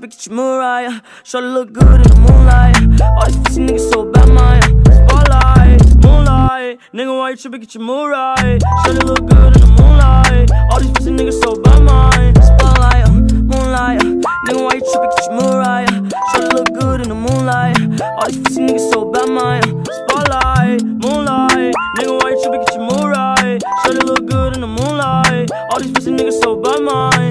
to pick your moonlight. Shorty look good in the moonlight. All these pussy niggas so bad, my spotlight, moonlight. Nigga, why you tripping? Get your mood right. Look good in the moonlight. All these pussy niggas so bad, my spotlight, moonlight. Nigga, why you tripping? Get your mood right. Shorty look good in the moonlight. All these pussy niggas so bad, my spotlight, moonlight. Nigga, why you tripping? Get your mood right. Shorty look good in the moonlight. All these pussy niggas so bad, my